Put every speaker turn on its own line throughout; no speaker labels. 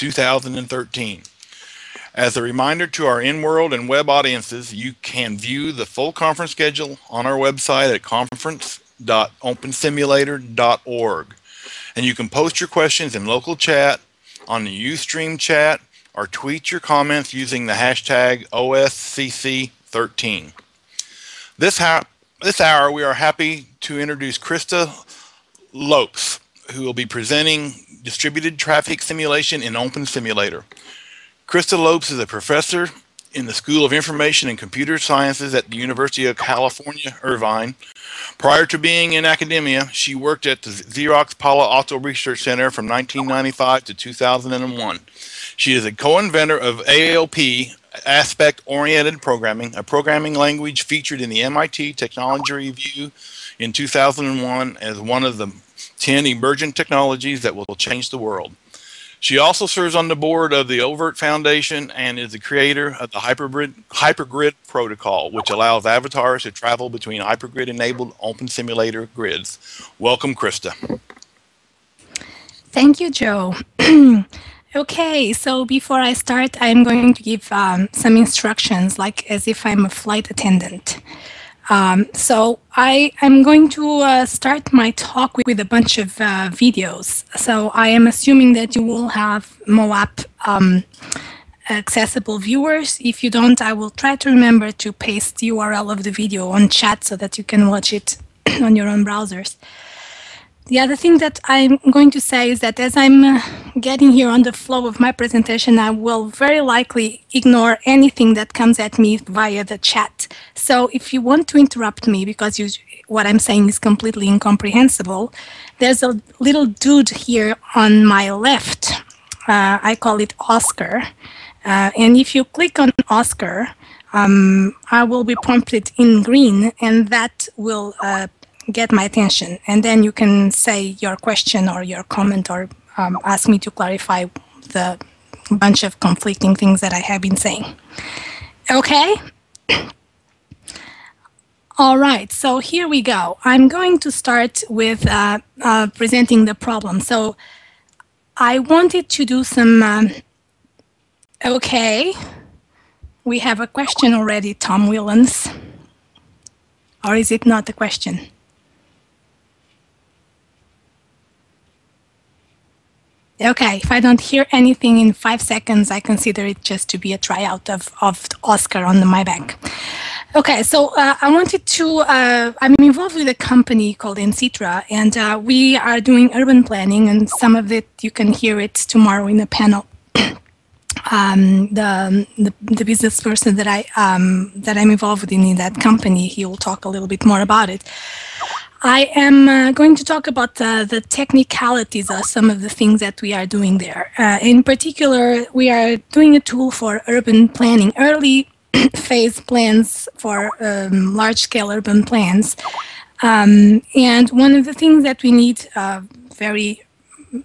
2013. As a reminder to our in-world and web audiences, you can view the full conference schedule on our website at conference.opensimulator.org. And you can post your questions in local chat, on the Ustream chat, or tweet your comments using the hashtag OSCC13. This, ha- this hour, we are happy to introduce Crista Lopes, who will be presenting distributed traffic simulation in Open Simulator. Crista Lopes is a professor in the School of Information and Computer Sciences at the University of California, Irvine. Prior to being in academia, she worked at the Xerox Palo Alto Research Center from 1995 to 2001. She is a co-inventor of AOP, Aspect Oriented Programming, a programming language featured in the MIT Technology Review in 2001 as one of the 10 emergent technologies that will change the world. She also serves on the board of the Overte Foundation and is the creator of the Hypergrid, Hypergrid Protocol, which allows avatars to travel between hypergrid enabled open simulator grids. Welcome, Crista.
Thank you, Joe. okay, so before I start, I'm going to give um, some instructions, like as if I'm a flight attendant. Um, so I am going to uh, start my talk with, with a bunch of uh, videos. So I am assuming that you will have MOAP um, accessible viewers. If you don't, I will try to remember to paste the URL of the video on chat so that you can watch it on your own browsers. The other thing that I'm going to say is that as I'm uh, getting here on the flow of my presentation, I will very likely ignore anything that comes at me via the chat. So if you want to interrupt me because you, what I'm saying is completely incomprehensible, there's a little dude here on my left. Uh, I call it Oscar. Uh, and if you click on Oscar, um, I will be prompted in green, and that will uh, get my attention. And then you can say your question or your comment or um, ask me to clarify the bunch of conflicting things that I have been saying. Okay? All right, so here we go. I'm going to start with uh, uh, presenting the problem. So I wanted to do some, um, okay, we have a question already, Tom Willens. Or is it not a question? Okay, if I don't hear anything in five seconds, I consider it just to be a tryout of, of Oscar on my back. Okay, so uh, I wanted to, uh, I'm involved with a company called Encitra, and uh, we are doing urban planning, and some of it, you can hear it tomorrow in the panel. um, the, the, the business person that I um, that I'm involved with in that company, he will talk a little bit more about it. I am uh, going to talk about uh, the technicalities of some of the things that we are doing there. Uh, in particular, we are doing a tool for urban planning, early phase plans for um, large-scale urban plans. Um, and one of the things that we need uh, very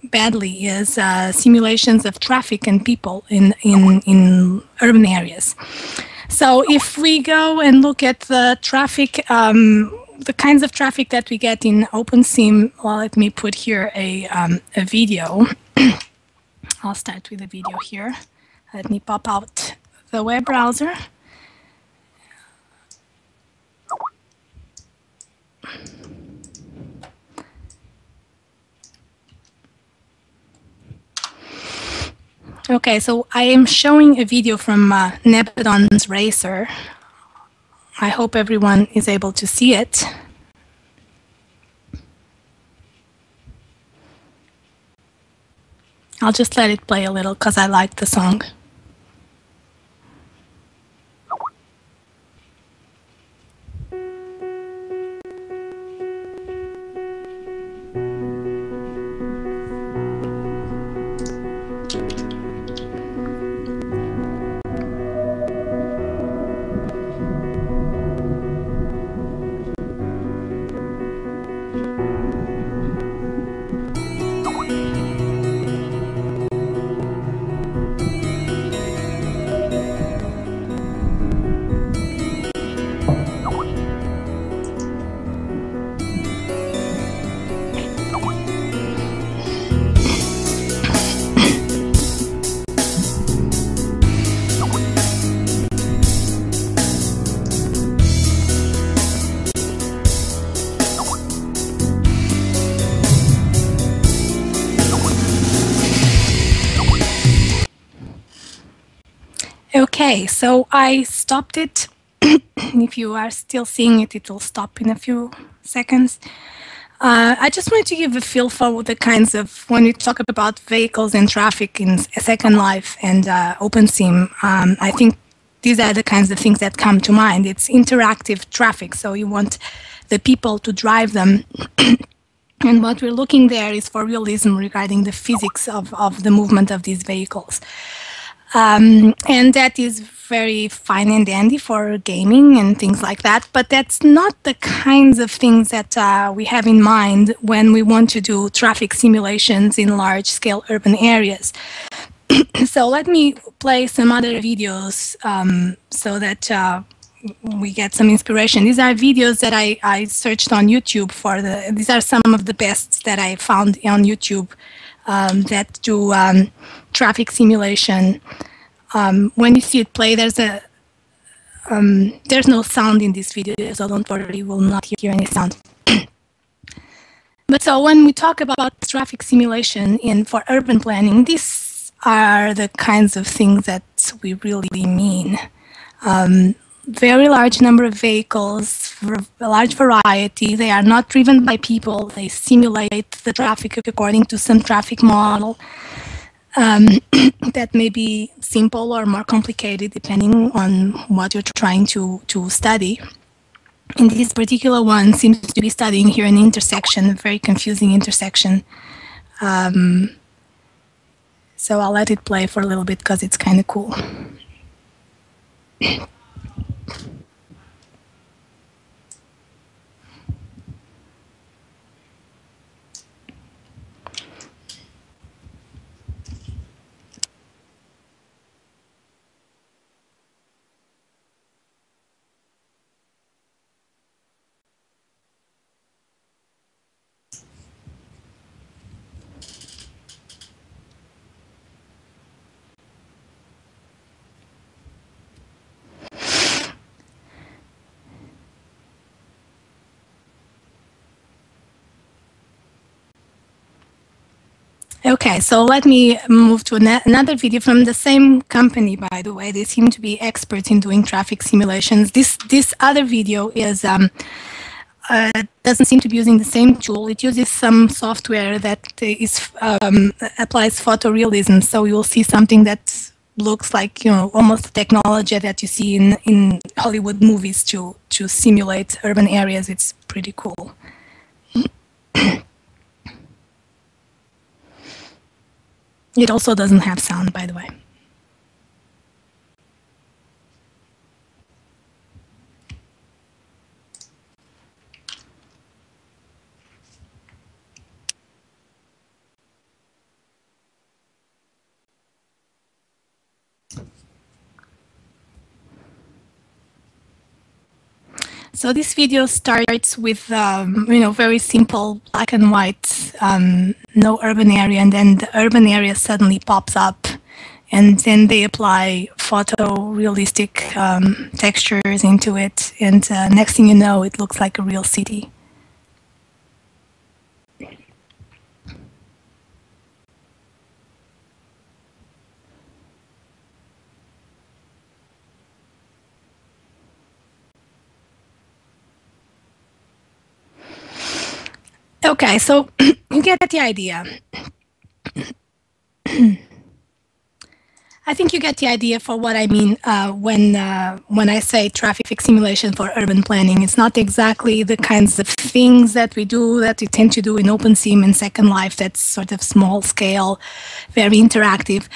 badly is uh, simulations of traffic and people in, in, in urban areas. So if we go and look at the traffic um, the kinds of traffic that we get in OpenSim, well, let me put here a, um, a video. I'll start with a video here. Let me pop out the web browser. Okay, so I am showing a video from uh, Nebadon's Racer. I hope everyone is able to see it. I'll just let it play a little because I like the song. Okay, so I stopped it. if you are still seeing it, it will stop in a few seconds. Uh, I just wanted to give a feel for the kinds of, when we talk about vehicles and traffic in Second Life and uh, OpenSim, um, I think these are the kinds of things that come to mind. It's interactive traffic, so you want the people to drive them. and what we're looking there is for realism regarding the physics of, of the movement of these vehicles. Um, and that is very fine and dandy for gaming and things like that, but that's not the kinds of things that uh, we have in mind when we want to do traffic simulations in large scale urban areas. so let me play some other videos um, so that uh, we get some inspiration. These are videos that I, I searched on YouTube for the, these are some of the best that I found on YouTube um, that do um, traffic simulation. Um, when you see it play, there's a um, there's no sound in this video, so don't worry, you will not hear any sound. but so when we talk about traffic simulation in for urban planning, these are the kinds of things that we really mean. Um, very large number of vehicles, a large variety. They are not driven by people. They simulate the traffic according to some traffic model um, that may be simple or more complicated depending on what you're trying to, to study. In this particular one seems to be studying here an intersection, a very confusing intersection. Um, so I'll let it play for a little bit because it's kind of cool. Okay, so let me move to another video from the same company, by the way. They seem to be experts in doing traffic simulations. This, this other video is um, uh, doesn't seem to be using the same tool. It uses some software that is um, applies photorealism. So you'll see something that looks like you know almost the technology that you see in in Hollywood movies to to simulate urban areas. It's pretty cool. It also doesn't have sound, by the way. So this video starts with, um, you know, very simple black and white, um, no urban area, and then the urban area suddenly pops up, and then they apply photorealistic um, textures into it, and uh, next thing you know, it looks like a real city. Okay, so you get the idea. I think you get the idea for what I mean uh, when uh, when I say traffic simulation for urban planning. It's not exactly the kinds of things that we do that we tend to do in OpenSim and Second Life. That's sort of small scale, very interactive.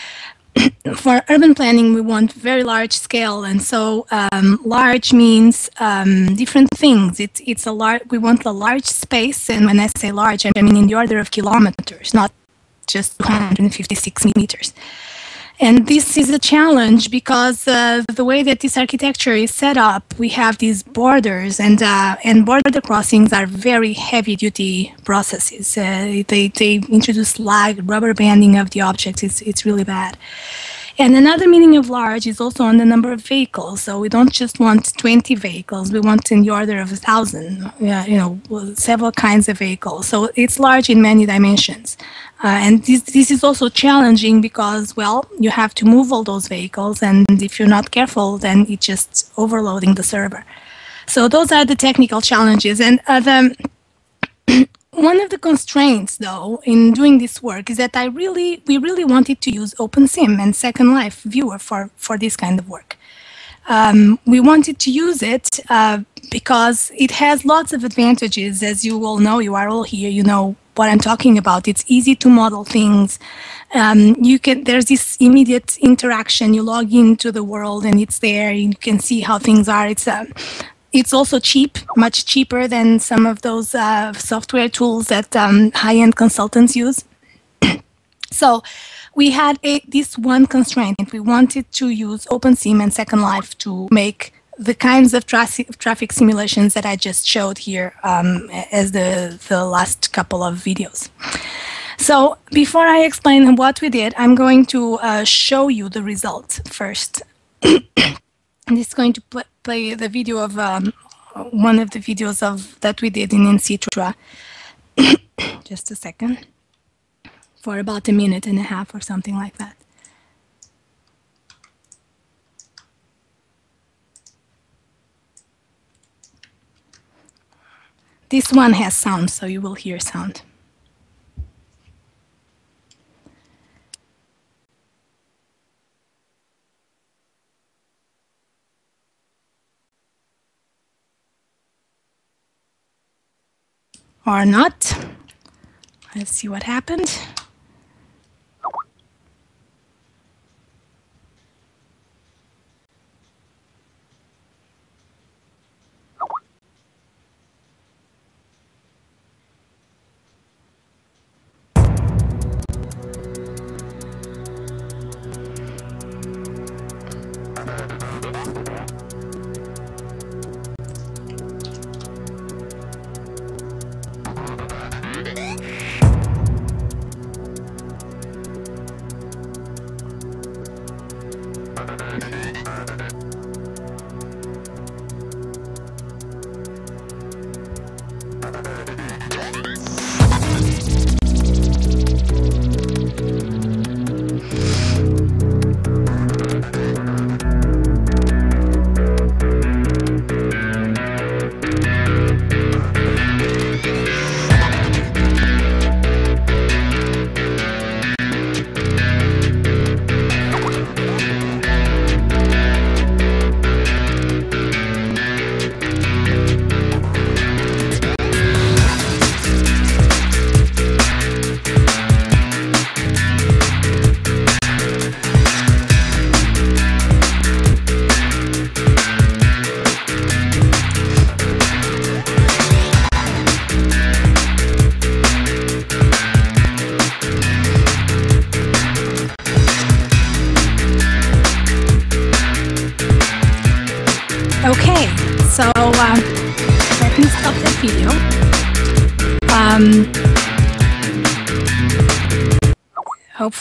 for urban planning, we want very large scale, and so um, large means um, different things. It's it's a large. We want a large space, and when I say large, I mean in the order of kilometers, not just 256 meters. And this is a challenge because uh, the way that this architecture is set up, we have these borders, and uh, and border crossings are very heavy-duty processes. Uh, they they introduce lag, rubber banding of the objects. It's it's really bad. And another meaning of large is also on the number of vehicles. So we don't just want 20 vehicles, we want in the order of a thousand, yeah, you know, several kinds of vehicles. So it's large in many dimensions. Uh, and this, this is also challenging because, well, you have to move all those vehicles, and if you're not careful, then it's just overloading the server. So those are the technical challenges. And uh, the, one of the constraints, though, in doing this work is that I really, we really wanted to use OpenSim and Second Life Viewer for, for this kind of work. Um, we wanted to use it uh, because it has lots of advantages. As you all know, you are all here, you know what I'm talking about. It's easy to model things. Um, you can there's this immediate interaction. You log into the world and it's there. You can see how things are. It's uh, it's also cheap, much cheaper than some of those uh, software tools that um, high-end consultants use. so we had a, this one constraint. We wanted to use OpenSim and Second Life to make the kinds of traffic, traffic simulations that I just showed here um, as the, the last couple of videos. So before I explain what we did, I'm going to uh, show you the results first. this is going to play the video of um, one of the videos of that we did in Encitra. just a second. For about a minute and a half or something like that. This one has sound, so you will hear sound. Or not. Let's see what happened.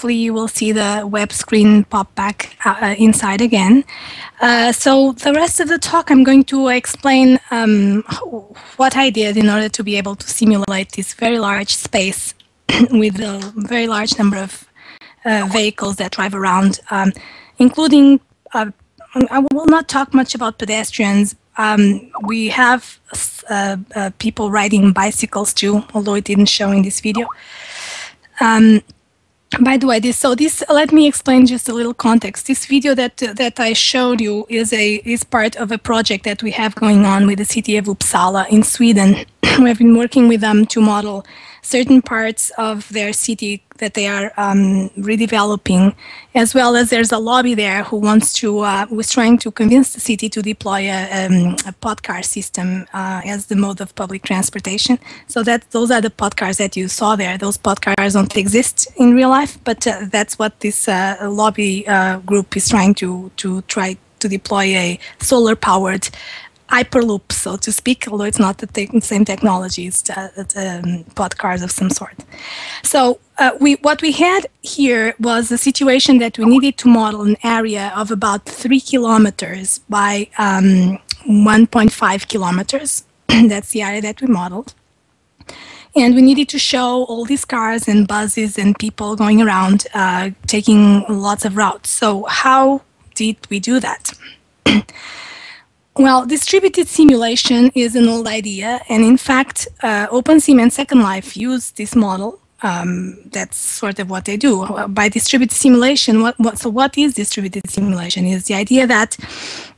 Hopefully you will see the web screen pop back uh, inside again. Uh, so the rest of the talk, I'm going to explain um, what I did in order to be able to simulate this very large space with a very large number of uh, vehicles that drive around, um, including uh, I will not talk much about pedestrians. Um, we have uh, uh, people riding bicycles too, although it didn't show in this video. Um, by the way, this so this let me explain just a little context. This video that that I showed you is a is part of a project that we have going on with the city of Uppsala in Sweden. we have been working with them to model certain parts of their city that they are um, redeveloping, as well as there's a lobby there who wants to uh, was trying to convince the city to deploy a, um, a pod car system uh, as the mode of public transportation. So that those are the pod cars that you saw there. Those pod cars don't exist in real life, but uh, that's what this uh, lobby uh, group is trying to to try to deploy a solar powered Hyperloop, so to speak, although it's not the te same technology, it's, uh, it's um, pod cars of some sort. So uh, we what we had here was a situation that we needed to model an area of about three kilometers by um, 1.5 kilometers. That's the area that we modeled. And we needed to show all these cars and buses and people going around uh, taking lots of routes. So how did we do that? Well, distributed simulation is an old idea, and in fact, uh, OpenSim and Second Life use this model. Um, that's sort of what they do. By distributed simulation, what, what, so what is distributed simulation? Is the idea that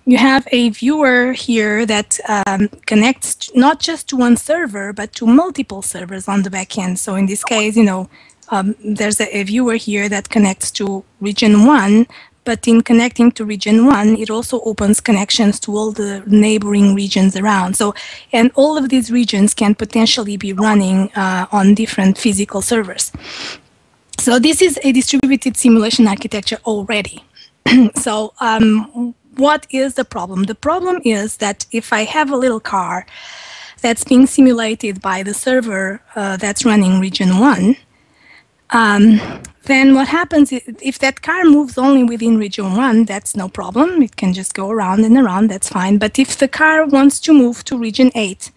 you have a viewer here that um, connects not just to one server, but to multiple servers on the back end. So in this case, you know, um, there's a, a, viewer here that connects to region one, but in connecting to region one, it also opens connections to all the neighboring regions around. So, and all of these regions can potentially be running uh, on different physical servers. So this is a distributed simulation architecture already. so um, what is the problem? The problem is that if I have a little car that's being simulated by the server uh, that's running region one, um, then what happens is, if that car moves only within region one, that's no problem. It can just go around and around, that's fine. But if the car wants to move to region eight,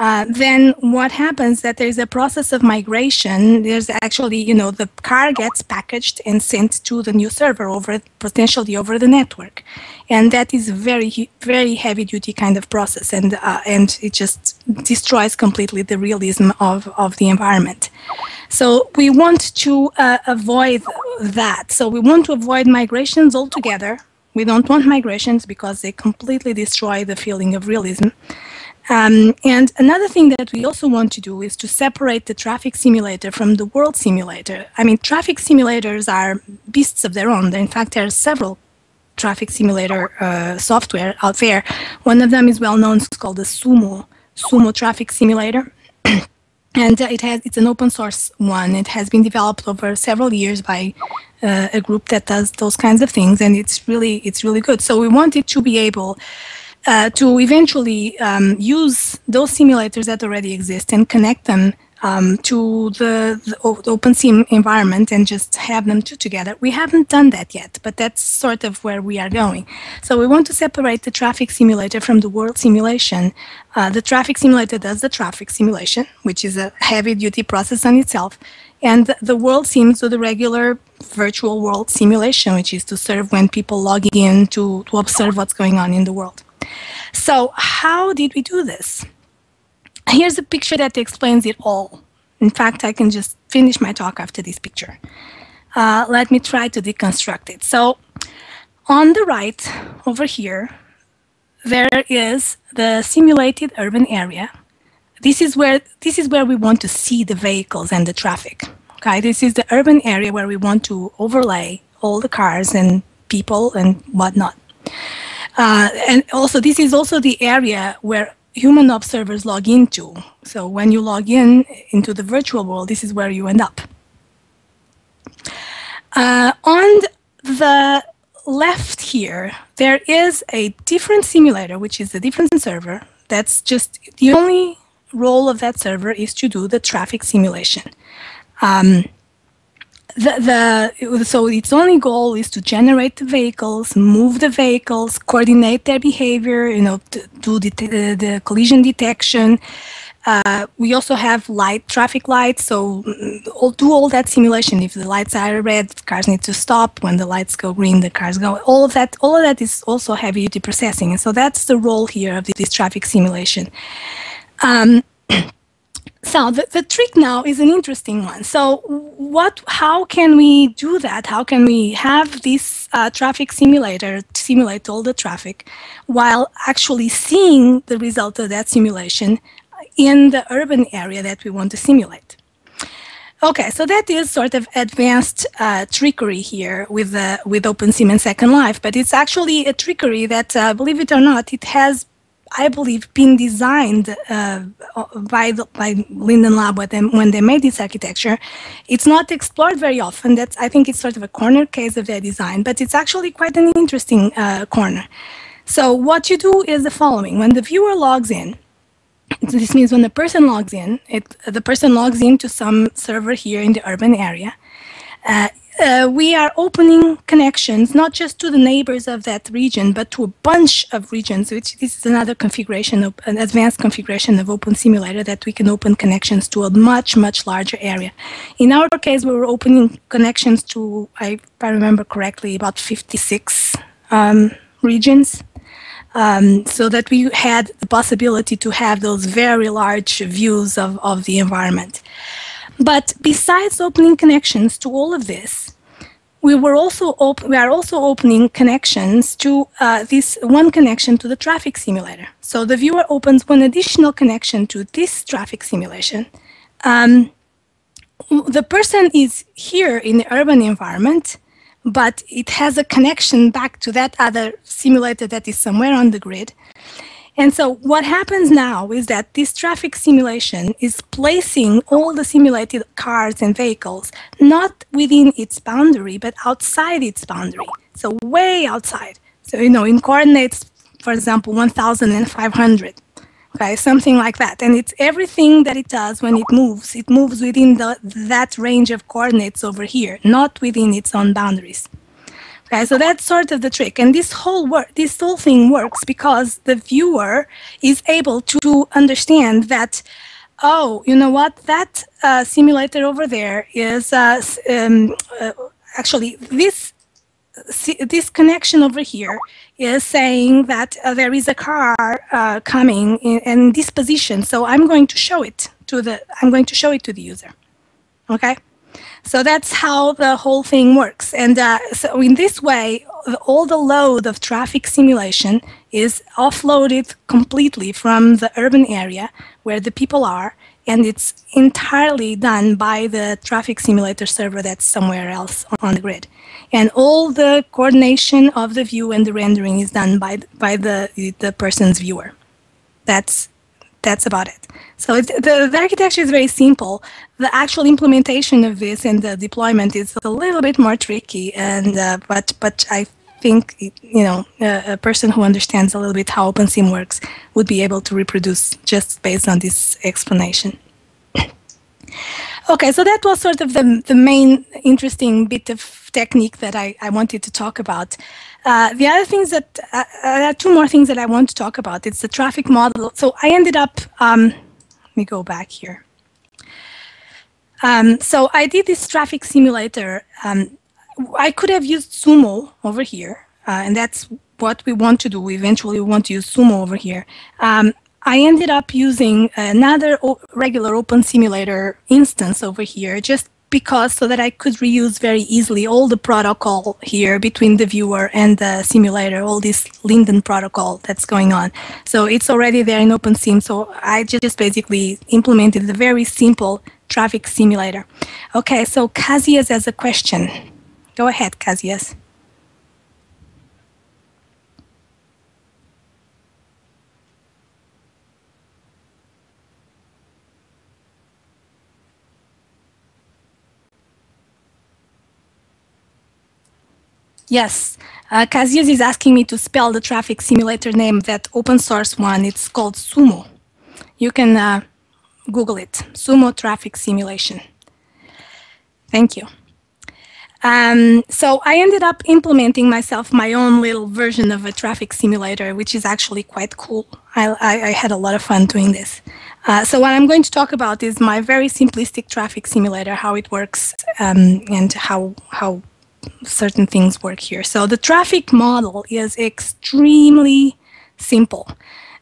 uh, then what happens that there's a process of migration. There's actually, you know, the car gets packaged and sent to the new server over potentially over the network, and that is very very heavy duty kind of process, and uh, and it just destroys completely the realism of of the environment. So we want to uh, avoid that. So we want to avoid migrations altogether. We don't want migrations because they completely destroy the feeling of realism. Um, and another thing that we also want to do is to separate the traffic simulator from the world simulator. I mean, traffic simulators are beasts of their own. In fact, there are several traffic simulator uh, software out there. One of them is well known, it's called the Sumo, Sumo Traffic Simulator. and uh, it has it's an open source one. It has been developed over several years by uh, a group that does those kinds of things, and it's really it's really good. So we wanted to be able uh, to eventually um, use those simulators that already exist and connect them um, to the, the, OpenSim environment and just have them two together. We haven't done that yet, but that's sort of where we are going. So we want to separate the traffic simulator from the world simulation. Uh, the traffic simulator does the traffic simulation, which is a heavy-duty process on itself, and the world sims do the regular virtual world simulation, which is to serve when people log in to, to observe what's going on in the world. So how did we do this? Here's a picture that explains it all. In fact, I can just finish my talk after this picture. Uh, let me try to deconstruct it. So on the right, over here, there is the simulated urban area. This is where this is where we want to see the vehicles and the traffic. Okay, this is the urban area where we want to overlay all the cars and people and whatnot. Uh, and also, this is also the area where human observers log into. So when you log in into the virtual world, this is where you end up. Uh, on the left here, there is a different simulator, which is a different server. That's just the only role of that server is to do the traffic simulation. Um, the, the so its only goal is to generate the vehicles, move the vehicles, coordinate their behavior, you know, do the, the, collision detection. Uh, we also have light traffic lights, so mm, do all that simulation. If the lights are red, cars need to stop. When the lights go green, the cars go. All of that, all of that is also heavy duty processing, and so that's the role here of this traffic simulation. Um, So the, the trick now is an interesting one. So what, how can we do that? How can we have this uh, traffic simulator simulate all the traffic while actually seeing the result of that simulation in the urban area that we want to simulate? Okay, so that is sort of advanced uh, trickery here with uh, with OpenSim and Second Life, but it's actually a trickery that, uh, believe it or not, it has I believe, been designed uh, by the, by Linden Lab when they, when they made this architecture. It's not explored very often. That's I think it's sort of a corner case of their design, but it's actually quite an interesting uh, corner. So what you do is the following: when the viewer logs in, this means when the person logs in, it, the person logs into some server here in the urban area. Uh, uh, we are opening connections not just to the neighbors of that region, but to a bunch of regions, which this is another configuration of an advanced configuration of Open Simulator that we can open connections to a much, much larger area. In our case, we were opening connections to, I, if I remember correctly, about 56 um, regions. Um, so that we had the possibility to have those very large views of, of the environment. But besides opening connections to all of this, we were also op- we are also opening connections to uh, this one connection to the traffic simulator. So the viewer opens one additional connection to this traffic simulation. Um, the person is here in the urban environment, but it has a connection back to that other simulator that is somewhere on the grid. And so what happens now is that this traffic simulation is placing all the simulated cars and vehicles not within its boundary, but outside its boundary. So way outside. So, you know, in coordinates, for example, 1,500. Okay, something like that. And it's everything that it does when it moves. It moves within the, that range of coordinates over here, not within its own boundaries. Okay, so that's sort of the trick. And this whole work, this whole thing works because the viewer is able to understand that, oh, you know what, that uh, simulator over there is uh, um, uh, actually this this connection over here is saying that uh, there is a car uh, coming in, in this position. So I'm going to show it to the I'm going to show it to the user. Okay. So that's how the whole thing works. And uh, so in this way, all the load of traffic simulation is offloaded completely from the urban area where the people are, and it's entirely done by the traffic simulator server that's somewhere else on the grid. And all the coordination of the view and the rendering is done by, by the, the person's viewer. That's that's about it. So the, the architecture is very simple. The actual implementation of this and the deployment is a little bit more tricky, and uh, but but I think you know a, a, person who understands a little bit how OpenSim works would be able to reproduce just based on this explanation. okay, so that was sort of the the main interesting bit of technique that I, I wanted to talk about. Uh, the other things that uh, uh, there are two more things that I want to talk about. It's the traffic model. So I ended up. Um, let me go back here. Um, so I did this traffic simulator. Um, I could have used Sumo over here, uh, and that's what we want to do. Eventually, We want to use Sumo over here. Um, I ended up using another regular Open Simulator instance over here just because so that I could reuse very easily all the protocol here between the viewer and the simulator, all this Linden protocol that's going on. So it's already there in OpenSim. So I just basically implemented the very simple traffic simulator. Okay, so Cassius has a question. Go ahead, Cassius. Yes, uh, Cassius is asking me to spell the traffic simulator name, that open source one. It's called Sumo. You can uh, Google it, Sumo Traffic Simulation. Thank you. Um, so I ended up implementing myself my own little version of a traffic simulator, which is actually quite cool. I, I, I had a lot of fun doing this. Uh, so what I'm going to talk about is my very simplistic traffic simulator, how it works, um, and how how certain things work here. So the traffic model is extremely simple.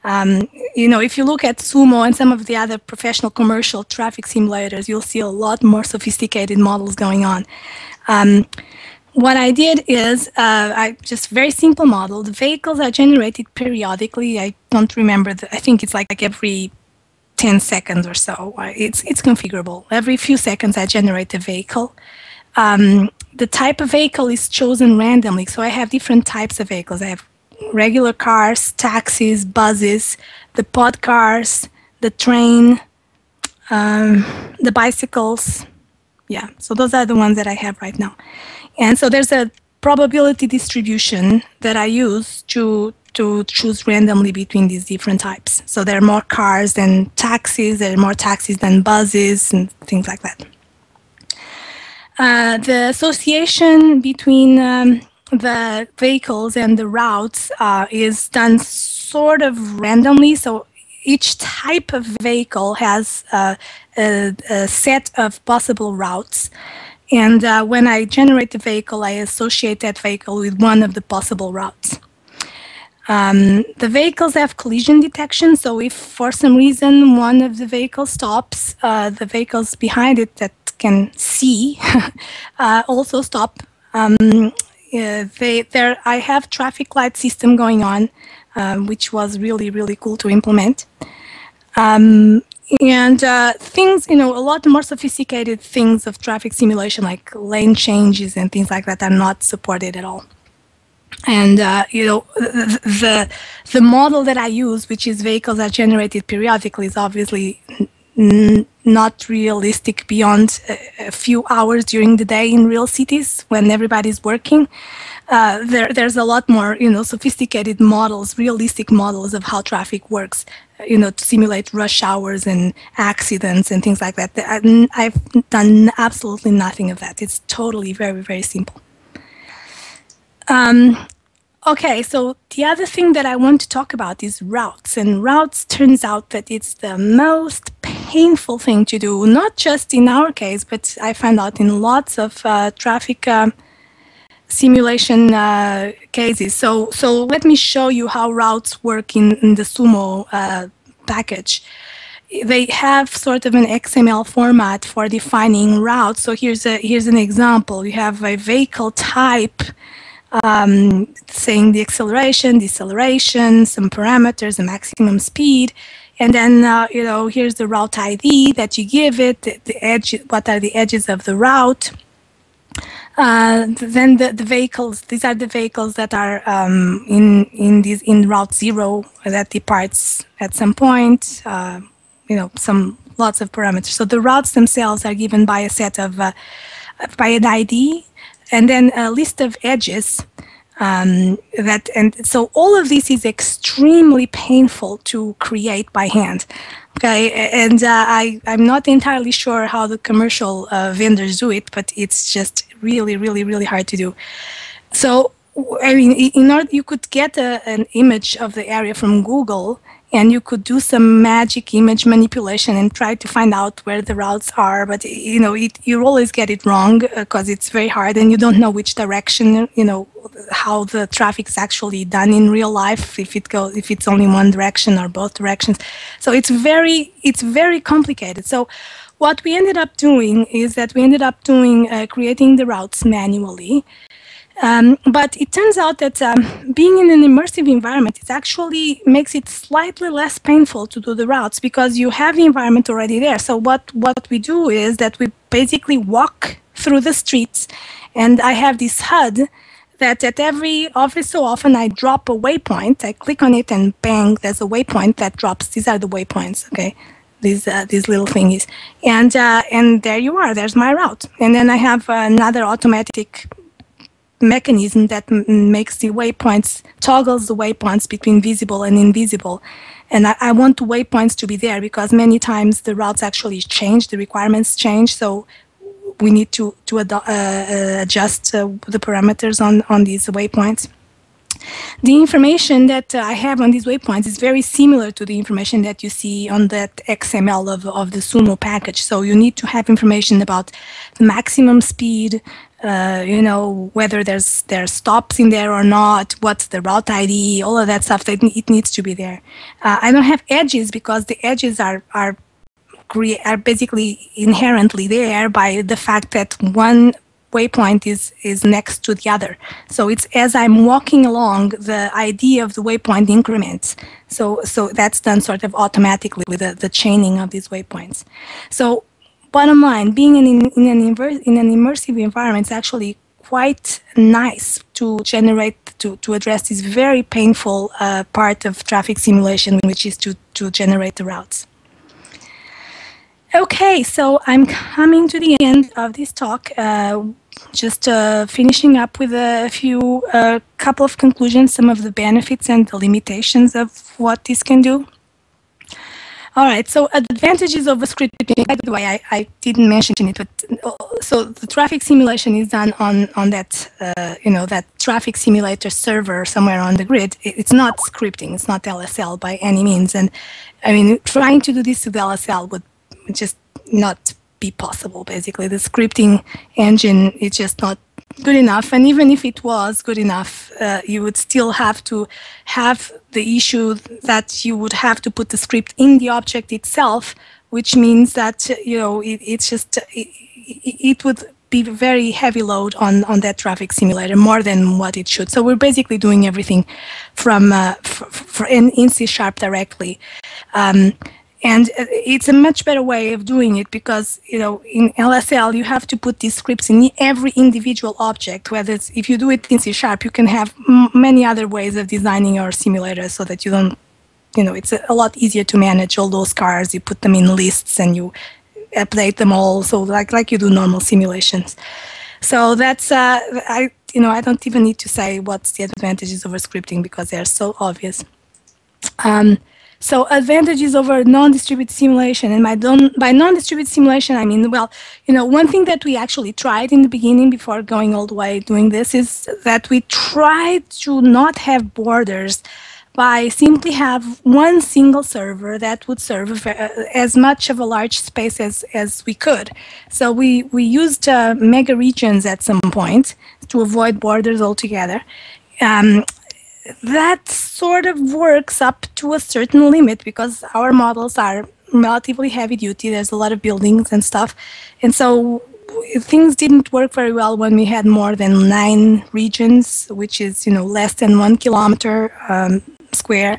Um, you know, if you look at Sumo and some of the other professional commercial traffic simulators, you'll see a lot more sophisticated models going on. Um, what I did is uh, I just very simple model. The vehicles are generated periodically. I don't remember. The, I think it's like, like every 10 seconds or so. It's it's configurable. Every few seconds, I generate a vehicle. Um, the type of vehicle is chosen randomly. So I have different types of vehicles. I have regular cars, taxis, buses, the pod cars, the train, um, the bicycles. Yeah, so those are the ones that I have right now. And so there's a probability distribution that I use to to choose randomly between these different types. So there are more cars than taxis, there are more taxis than buses, and things like that. Uh, the association between um, the vehicles and the routes uh, is done sort of randomly. So each type of vehicle has uh, a, a, set of possible routes. And uh, when I generate the vehicle, I associate that vehicle with one of the possible routes. Um, the vehicles have collision detection, so if for some reason one of the vehicles stops, uh, the vehicles behind it that can see uh, also stop. Um, uh, they, there, I have traffic light system going on, um, which was really, really cool to implement. Um, and uh, things, you know, a lot more sophisticated things of traffic simulation, like lane changes and things like that, are not supported at all. And uh, you know, the the model that I use, which is vehicles are generated periodically, is obviously not realistic beyond a, a, few hours during the day in real cities when everybody's working. Uh, there, there's a lot more, you know, sophisticated models, realistic models of how traffic works, you know, to simulate rush hours and accidents and things like that. I've done absolutely nothing of that. It's totally very, very simple. Um, Okay, so the other thing that I want to talk about is routes. And routes turns out that it's the most painful thing to do, not just in our case, but I found out in lots of uh, traffic uh, simulation uh, cases. So, so let me show you how routes work in, in the Sumo uh, package. They have sort of an XML format for defining routes. So here's a here's an example. You have a vehicle type um, saying the acceleration, deceleration, some parameters, the maximum speed, and then uh, you know here's the route ID that you give it, the, edge, what are the edges of the route. Uh, then the, the vehicles, these are the vehicles that are um, in in these in route zero that departs at some point. Uh, you know, some lots of parameters. So the routes themselves are given by a set of uh, by an ID and then a list of edges um, that and so all of this is extremely painful to create by hand okay? And uh, i i'm not entirely sure how the commercial uh, vendors do it but it's just really really really hard to do. So i mean in order you could get a, an image of the area from google and you could do some magic image manipulation and try to find out where the routes are but you know it, you always get it wrong because uh, it's very hard and you don't know which direction you know how the traffic is actually done in real life if it goes if it's only one direction or both directions. So it's very it's very complicated. So what we ended up doing is that we ended up doing uh, creating the routes manually um, but it turns out that um, being in an immersive environment, it actually makes it slightly less painful to do the routes because you have the environment already there. So what, what we do is that we basically walk through the streets and I have this HUD that at every, every so often I drop a waypoint, I click on it and bang, there's a waypoint that drops. These are the waypoints, okay? These, uh, these little thingies. And, uh, and there you are, there's my route. And then I have another automatic mechanism that makes the waypoints, toggles the waypoints between visible and invisible. And I, I, want waypoints to be there because many times the routes actually change, the requirements change. So we need to, to uh, uh, adjust uh, the parameters on, on these waypoints. The information that uh, I have on these waypoints is very similar to the information that you see on that XML of, of the Sumo package. So you need to have information about the maximum speed, uh, you know whether there's there's stops in there or not what's the route id all of that stuff that it needs to be there. Uh, i don't have edges because the edges are are are basically inherently there by the fact that one waypoint is is next to the other. So it's as i'm walking along the id of the waypoint increments. So so that's done sort of automatically with the, the chaining of these waypoints. So bottom line, being in, in, an, in an immersive environment is actually quite nice to generate, to, to address this very painful uh, part of traffic simulation, which is to, to generate the routes. Okay, so I'm coming to the end of this talk. Uh, just uh, finishing up with a few uh, couple of conclusions, some of the benefits and the limitations of what this can do. All right, so advantages of scripting. By the way, I, I didn't mention it, but uh, so the traffic simulation is done on on that uh, you know that traffic simulator server somewhere on the grid. It's not scripting. It's not LSL by any means. And I mean, trying to do this with LSL would just not be possible. Basically, the scripting engine is just not good enough. And even if it was good enough, uh, you would still have to have the issue that you would have to put the script in the object itself, which means that you know it, it's just it, it would be very heavy load on on that traffic simulator more than what it should. So we're basically doing everything from uh, for, for in, in C sharp directly. Um, and it's a much better way of doing it because you know in LSL you have to put these scripts in every individual object. Whether it's if you do it in C sharp, you can have m- many other ways of designing your simulator so that you don't, you know, it's a, a lot easier to manage all those cars. You put them in lists and you update them all. So like like you do normal simulations. So that's uh, I you know I don't even need to say what's the advantages over scripting because they're so obvious. Um, so advantages over non-distributed simulation, and by, don- by non-distributed simulation, I mean, well, you know, one thing that we actually tried in the beginning before going all the way doing this is that we tried to not have borders by simply have one single server that would serve as much of a large space as, as we could. So we, we used uh, mega regions at some point to avoid borders altogether. Um, that sort of works up to a certain limit because our models are relatively heavy duty. There's a lot of buildings and stuff. And so things didn't work very well when we had more than nine regions, which is, you know, less than one kilometer um, square.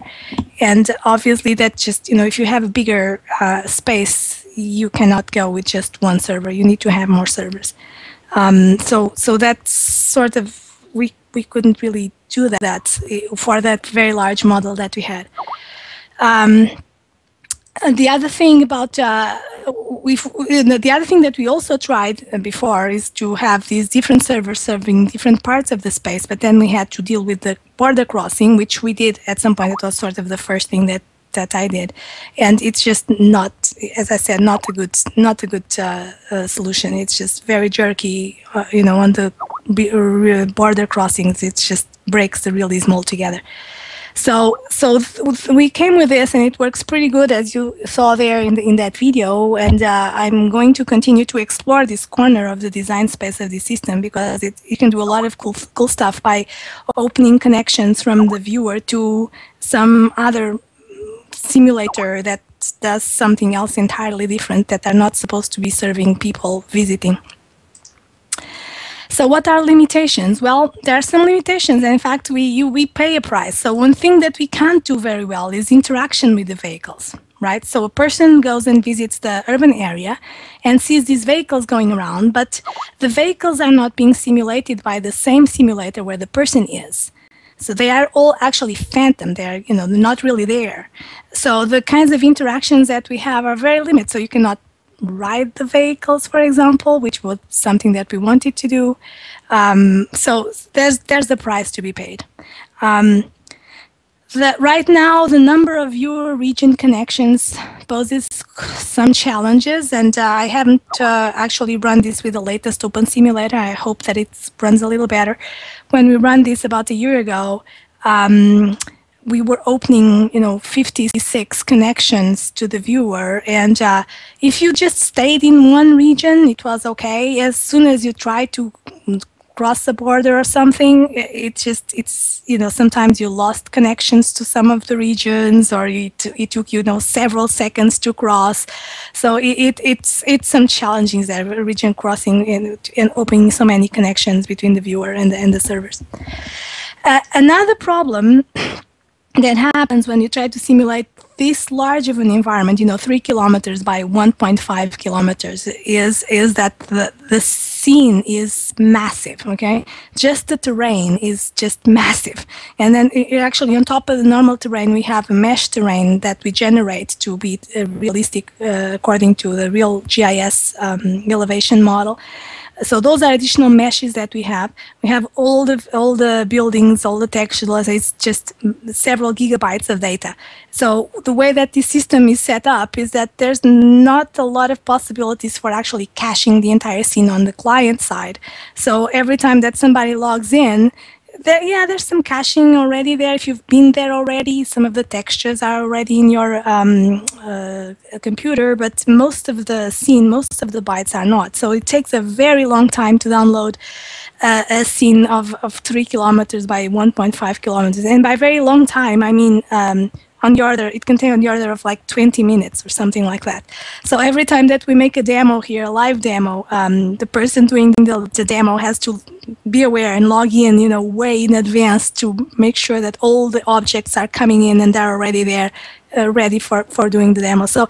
And obviously that just, you know, if you have a bigger uh, space, you cannot go with just one server. You need to have more servers. Um, so, so that's sort of, we, we couldn't really do that for that very large model that we had. Um, the other thing about uh, we the other thing that we also tried before is to have these different servers serving different parts of the space, but then we had to deal with the border crossing, which we did at some point. It was sort of the first thing that that I did, and it's just not, as I said, not a good not a good uh, uh, solution. It's just very jerky, uh, you know, on the border crossings. It just breaks the realism altogether. So, so we came with this, and it works pretty good, as you saw there in the, in that video. And uh, I'm going to continue to explore this corner of the design space of the system because it, you can do a lot of cool cool stuff by opening connections from the viewer to some other simulator that does something else entirely different that are not supposed to be serving people visiting. So what are limitations? Well, there are some limitations. In fact, we, you, we pay a price. So one thing that we can't do very well is interaction with the vehicles, right? So a person goes and visits the urban area and sees these vehicles going around, but the vehicles are not being simulated by the same simulator where the person is. So they are all actually phantom. They're, you know, not really there. So the kinds of interactions that we have are very limited. So you cannot ride the vehicles, for example, which was something that we wanted to do. Um, so there's there's the price to be paid. Um, that right now the number of your region connections poses some challenges and uh, i haven't uh, actually run this with the latest OpenSimulator i hope that it runs a little better when we ran this about a year ago um, we were opening, you know, 56 connections to the viewer. And uh, if you just stayed in one region, it was okay. As soon as you try to cross the border or something, it just, it's, you know, sometimes you lost connections to some of the regions or it, it took, you know, several seconds to cross. So it, it it's, it's some challenges there, region crossing and, and opening so many connections between the viewer and the, and the servers. Uh, another problem that happens when you try to simulate this large of an environment, you know, three kilometers by 1.5 kilometers, is is that the the scene is massive. Okay, just the terrain is just massive, and then it, actually on top of the normal terrain, we have a mesh terrain that we generate to be uh, realistic uh, according to the real GIS um, elevation model so those are additional meshes that we have. We have all the all the buildings, all the textures. It's just mm, several gigabytes of data. So the way that this system is set up is that there's not a lot of possibilities for actually caching the entire scene on the client side. So every time that somebody logs in, there, yeah, there's some caching already there. If you've been there already, some of the textures are already in your um, uh, computer, but most of the scene, most of the bytes are not. So it takes a very long time to download uh, a scene of, of three kilometers by 1.5 kilometers. And by very long time, I mean um, on the order, it can take on the order of like 20 minutes or something like that. So every time that we make a demo here, a live demo, um, the person doing the, the demo has to be aware and log in, you know, way in advance to make sure that all the objects are coming in and they're already there, uh, ready for, for doing the demo. So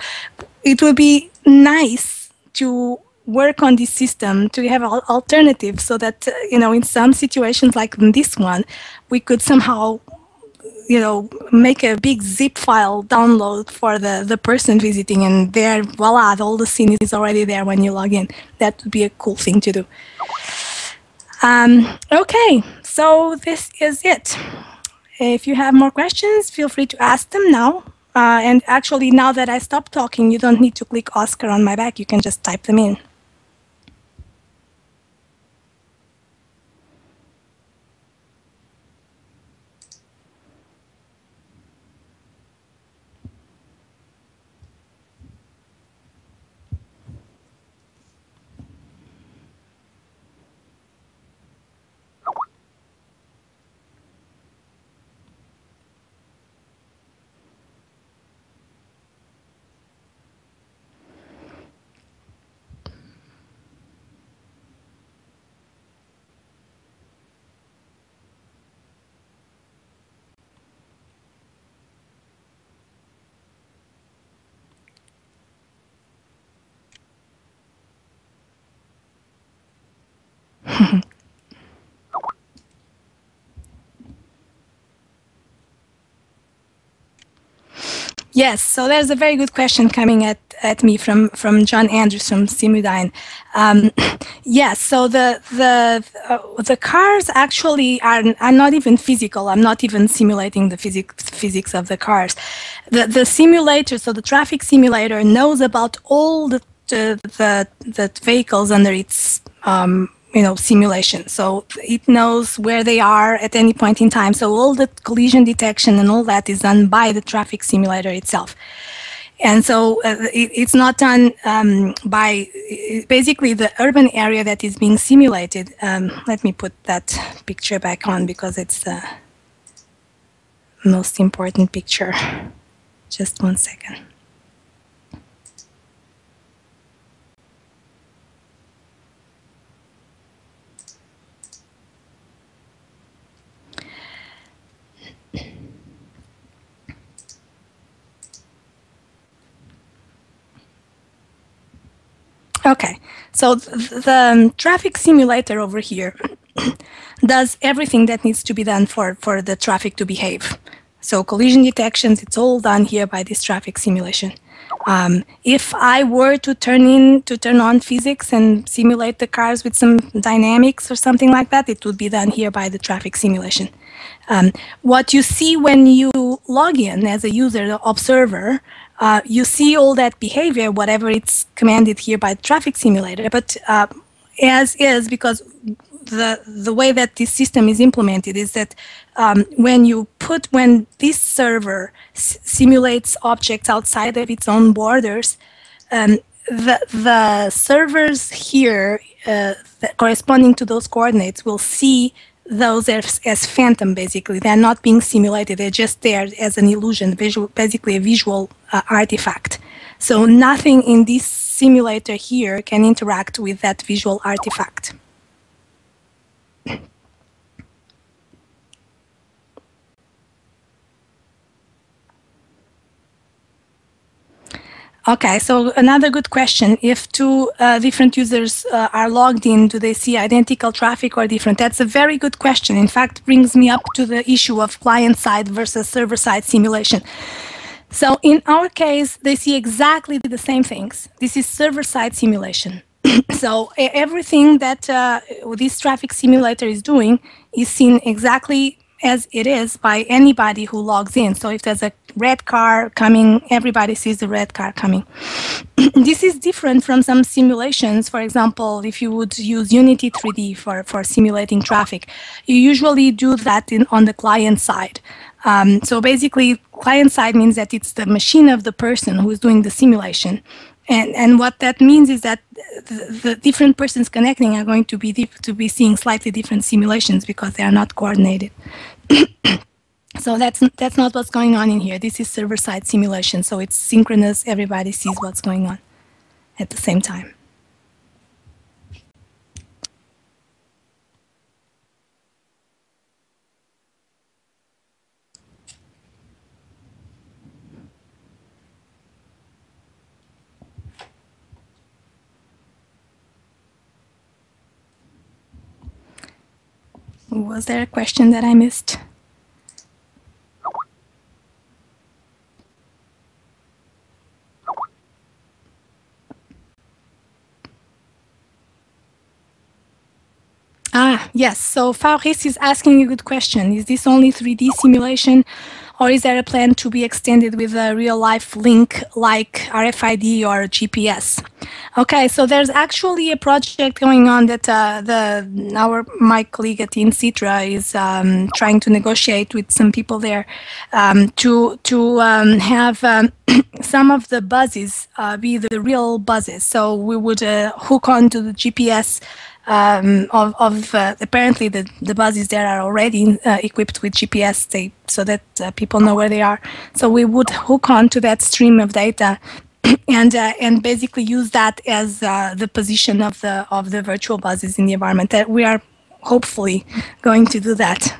it would be nice to work on this system to have an alternative so that, uh, you know, in some situations like this one, we could somehow you know, make a big zip file download for the, the person visiting and there, voila, all the scene is already there when you log in. That would be a cool thing to do. Um, okay, so this is it. If you have more questions, feel free to ask them now. Uh, and actually, now that I stopped talking, you don't need to click Oscar on my back. You can just type them in. Yes, so there's a very good question coming at, at me from, from John Andrews from Simudyne. Um, yes, so the the uh, the cars actually are, are not even physical. I'm not even simulating the physics physics of the cars. The the simulator, so the traffic simulator, knows about all the the the, the vehicles under its um, you know simulation. So it knows where they are at any point in time. So all the collision detection and all that is done by the traffic simulator itself. And so uh, it, it's not done um, by basically the urban area that is being simulated um, let me put that picture back on because it's the most important picture. Just one second Okay, so the um, traffic simulator over here does everything that needs to be done for, for the traffic to behave. So collision detections, it's all done here by this traffic simulation. Um, if I were to turn in to turn on physics and simulate the cars with some dynamics or something like that, it would be done here by the traffic simulation. Um, what you see when you log in as a user, observer, uh, you see all that behavior, whatever it's commanded here by the traffic simulator, but uh, as is, because the, the way that this system is implemented is that um, when you put, when this server simulates objects outside of its own borders, um, the, the servers here uh, corresponding to those coordinates will see those as, as phantom basically. They're not being simulated. They're just there as an illusion visual basically a visual uh, artifact. So nothing in this simulator here can interact with that visual artifact Okay, so another good question. If two uh, different users uh, are logged in, do they see identical traffic or different? That's a very good question. In fact, brings me up to the issue of client-side versus server-side simulation. So in our case, they see exactly the same things. This is server-side simulation. so everything that uh, this traffic simulator is doing is seen exactly as it is by anybody who logs in. So if there's a red car coming, everybody sees the red car coming. this is different from some simulations. For example, if you would use Unity 3D for, for simulating traffic, you usually do that in, on the client side. Um, so basically, client side means that it's the machine of the person who is doing the simulation. And, and what that means is that the, the different persons connecting are going to be to be seeing slightly different simulations because they are not coordinated. so that's that's not what's going on in here. This is server-side simulation, so it's synchronous. Everybody sees what's going on at the same time. Was there a question that I missed? Ah, yes. So Fabrice is asking a good question. Is this only 3D simulation or is there a plan to be extended with a real life link like RFID or GPS? Okay, so there's actually a project going on that uh, the our my colleague at Encitra is um, trying to negotiate with some people there um, to to um, have um, some of the buzzes uh, be the real buzzes. So we would uh, hook on to the GPS um, of, of uh, apparently the, the buses there are already uh, equipped with GPS they, so that uh, people know where they are. So we would hook on to that stream of data and uh, and basically use that as uh, the position of the of the virtual buses in the environment. That we are hopefully going to do that.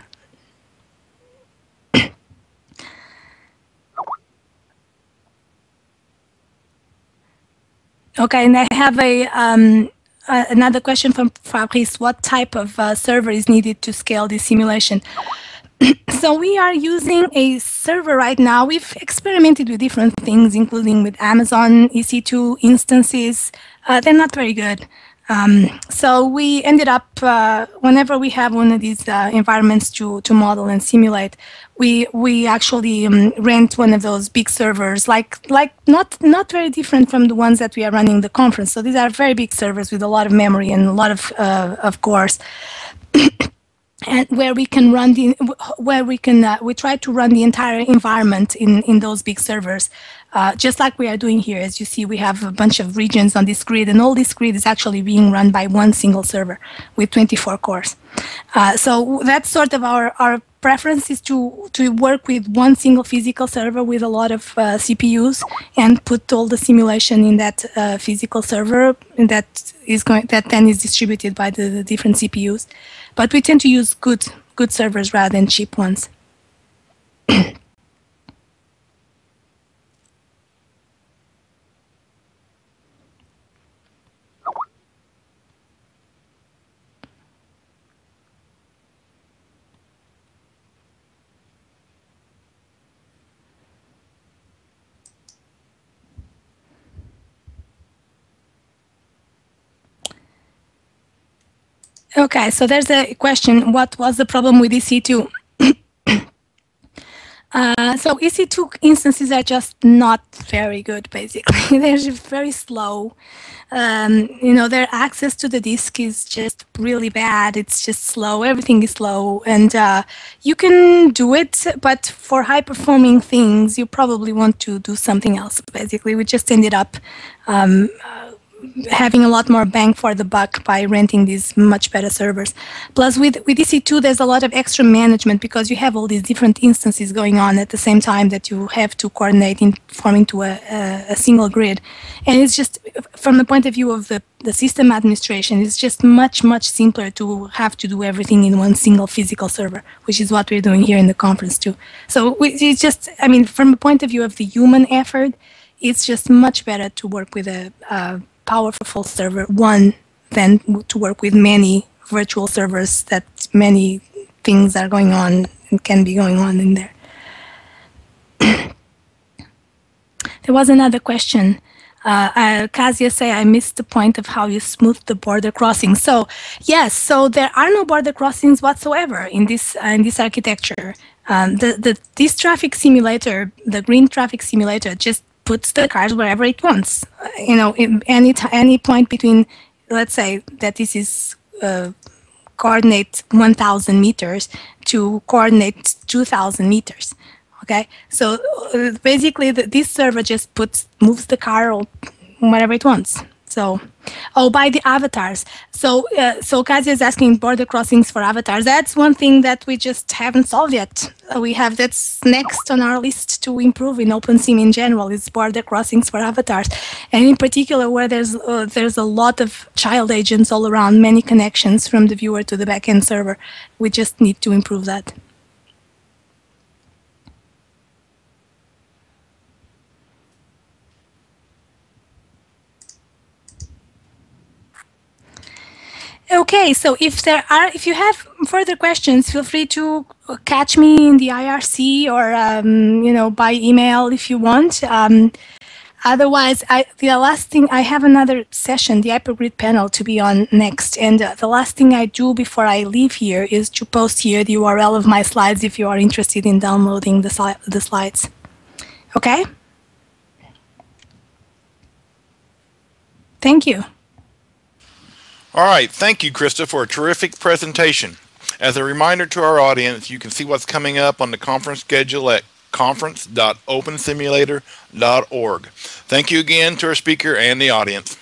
Okay, and I have a um, uh, another question from Fabrice. What type of uh, server is needed to scale this simulation? so we are using a server right now. We've experimented with different things, including with Amazon EC2 instances. Uh, they're not very good. Um, so we ended up, uh, whenever we have one of these uh, environments to, to model and simulate, we we actually um, rent one of those big servers, like like not not very different from the ones that we are running the conference. So these are very big servers with a lot of memory and a lot of uh, of cores. and where we can run the where we can uh, we try to run the entire environment in in those big servers uh, just like we are doing here. As you see we have a bunch of regions on this grid and all this grid is actually being run by one single server with 24 cores. Uh, so that's sort of our our preference is to to work with one single physical server with a lot of uh, CPUs and put all the simulation in that uh, physical server that is going that then is distributed by the, the different CPUs but we tend to use good good servers rather than cheap ones. Okay, so there's a question. What was the problem with EC2? uh, so EC2 instances are just not very good, basically. They're very slow. Um, you know, their access to the disk is just really bad. It's just slow. Everything is slow. And uh, you can do it, but for high performing things, you probably want to do something else, basically. We just ended up um, uh, having a lot more bang for the buck by renting these much better servers. Plus, with, with EC2, there's a lot of extra management because you have all these different instances going on at the same time that you have to coordinate in forming to a, a, a single grid. And it's just, from the point of view of the, the system administration, it's just much, much simpler to have to do everything in one single physical server, which is what we're doing here in the conference too. So it's just, I mean, from the point of view of the human effort, it's just much better to work with a, a powerful server one than to work with many virtual servers that many things are going on and can be going on in there. there was another question. Uh, uh, Kazia say I missed the point of how you smooth the border crossings. So yes, so there are no border crossings whatsoever in this uh, in this architecture. Um, the the this traffic simulator, the green traffic simulator, just puts the cars wherever it wants. You know, any any point between, let's say that this is uh, coordinate 1,000 meters to coordinate 2,000 meters. Okay, so uh, basically the, this server just puts moves the car or whatever it wants. So, oh, by the avatars. So, uh, so Kazia is asking border crossings for avatars. That's one thing that we just haven't solved yet. Uh, we have that's next on our list to improve in OpenSim in general is border crossings for avatars, and in particular where there's uh, there's a lot of child agents all around, many connections from the viewer to the backend server. We just need to improve that. Okay, so if there are, if you have further questions, feel free to catch me in the IRC or um, you know by email if you want. Um, otherwise, I, the last thing I have another session, the hypergrid panel, to be on next, and uh, the last thing I do before I leave here is to post here the URL of my slides if you are interested in downloading the, the slides. Okay. Thank you.
All right. Thank you, Crista, for a terrific presentation. As a reminder to our audience, you can see what's coming up on the conference schedule at conference.opensimulator.org. Thank you again to our speaker and the audience.